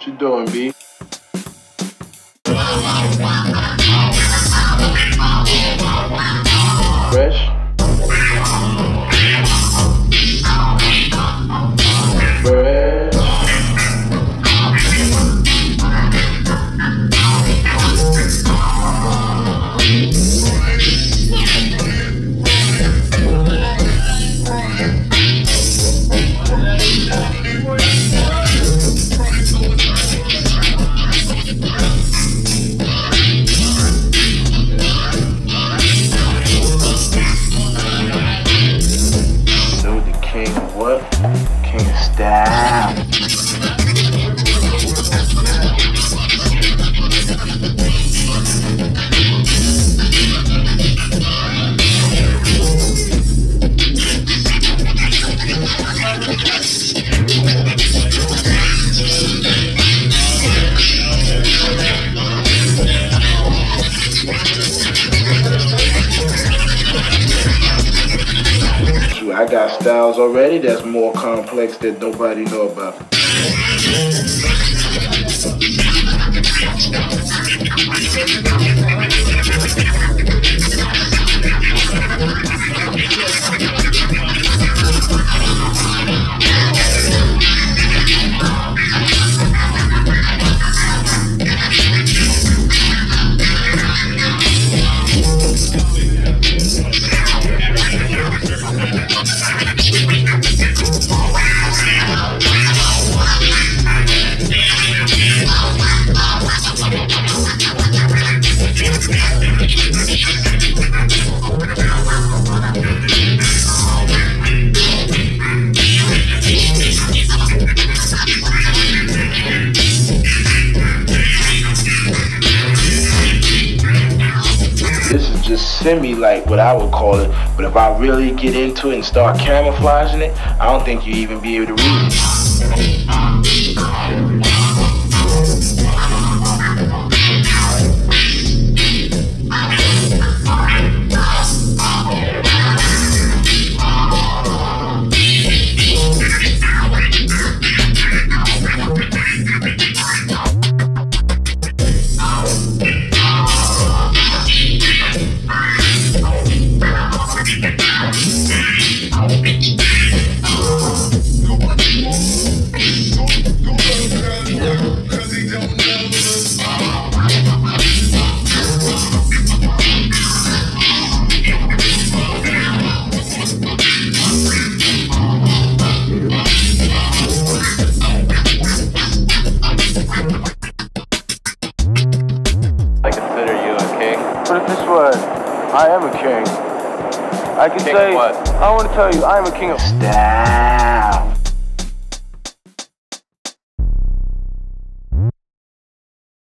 What you doing, B? King got styles already that's more complex that nobody know about. Just semi like what I would call it, but if I really get into it and start camouflaging it, I don't think you even be able to read it. I am a king. But if this was I can King I can say, what? I want to tell you, I am a king of style.